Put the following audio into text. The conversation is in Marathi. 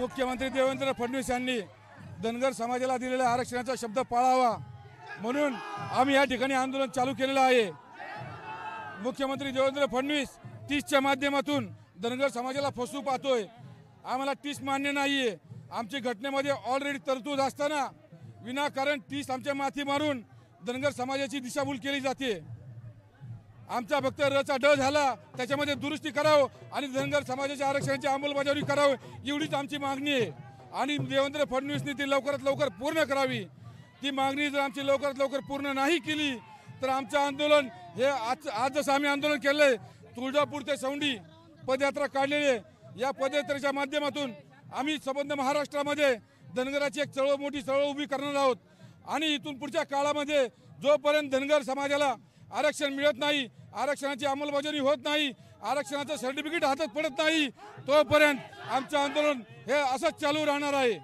मुख्यमंत्री देवेंद्र फडणवीस यांनी धनगर समाजाला दिलेल्या आरक्षणाचा शब्द पाळावा म्हणून आम्ही या ठिकाणी आंदोलन चालू केलेलं आहे. मुख्यमंत्री देवेंद्र फडणवीस तीसच्या माध्यमातून धनगर समाजाला फसवू पाहतोय. आम्हाला तीस मान्य नाहीये. आमची घटनेमध्ये ऑलरेडी तरतूद असताना विनाकारण तीस आमच्या माथी मारून धनगर समाजाची दिशाभूल केली जाते. आमचा फक्त रचा ड झाला त्याच्यामध्ये दुरुस्ती करावं आणि धनगर समाजाच्या आरक्षणाची अंमलबजावणी करावं एवढीच आमची मागणी आहे. आणि देवेंद्र फडणवीसनी ती लवकरात लवकर पूर्ण करावी. ती मागणी जर आमची लवकरात लवकर पूर्ण नाही केली तर आमचं आंदोलन हे आज आज जसं आम्ही आंदोलन केलंय तुळजापूर ते सौंडी पदयात्रा काढलेली आहे. या पदयात्रेच्या माध्यमातून आम्ही संबंध महाराष्ट्रामध्ये धनगराची एक चळवळ मोठी चळवळ उभी करणार आहोत. आणि इथून पुढच्या काळामध्ये जोपर्यंत धनगर समाजाला आरक्षण मिळत नाही आरक्षणाची अंमलबजावणी होत नाही आरक्षणाचं सर्टिफिकेट हातात पडत नाही तोपर्यंत आमचं आंदोलन हे असंच चालू राहणार आहे.